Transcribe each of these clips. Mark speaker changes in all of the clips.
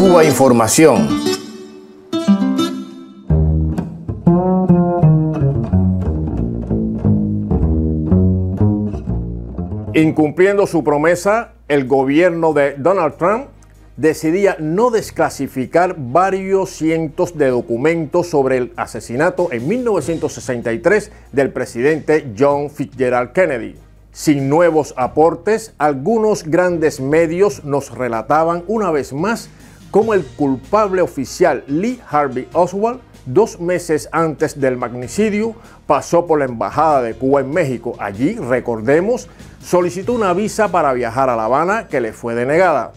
Speaker 1: Cuba Información.
Speaker 2: Incumpliendo su promesa, el gobierno de Donald Trump decidía no desclasificar varios cientos de documentos sobre el asesinato en 1963 del presidente John Fitzgerald Kennedy. Sin nuevos aportes, algunos grandes medios nos relataban una vez más cómo el culpable oficial Lee Harvey Oswald, dos meses antes del magnicidio, pasó por la Embajada de Cuba en México. Allí, recordemos, solicitó una visa para viajar a La Habana que le fue denegada.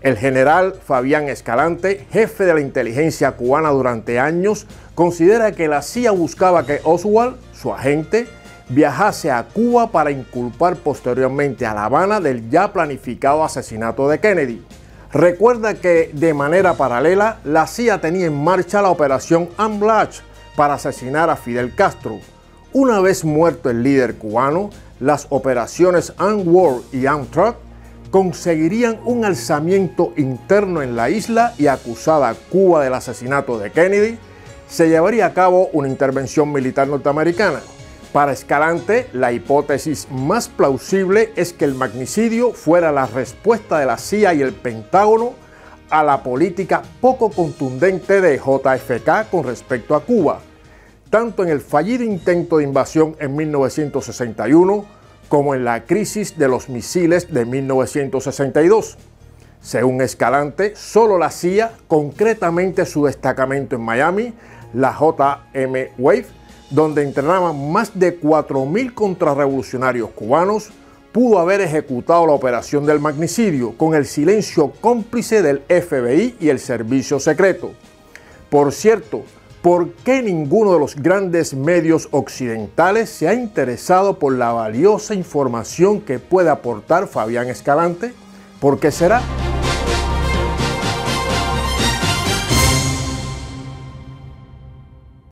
Speaker 2: El general Fabián Escalante, jefe de la inteligencia cubana durante años, considera que la CIA buscaba que Oswald, su agente, viajase a Cuba para inculpar posteriormente a La Habana del ya planificado asesinato de Kennedy. Recuerda que de manera paralela la CIA tenía en marcha la operación Amblash para asesinar a Fidel Castro. Una vez muerto el líder cubano, las operaciones Anwar y Amtrak conseguirían un alzamiento interno en la isla y acusada Cuba del asesinato de Kennedy, se llevaría a cabo una intervención militar norteamericana. Para Escalante, la hipótesis más plausible es que el magnicidio fuera la respuesta de la CIA y el Pentágono a la política poco contundente de JFK con respecto a Cuba, tanto en el fallido intento de invasión en 1961 como en la crisis de los misiles de 1962. Según Escalante, solo la CIA, concretamente su destacamento en Miami, la JM Wave, donde entrenaban más de 4.000 contrarrevolucionarios cubanos, pudo haber ejecutado la operación del magnicidio con el silencio cómplice del FBI y el servicio secreto. Por cierto, ¿Por qué ninguno de los grandes medios occidentales se ha interesado por la valiosa información que puede aportar Fabián Escalante? ¿Por qué será?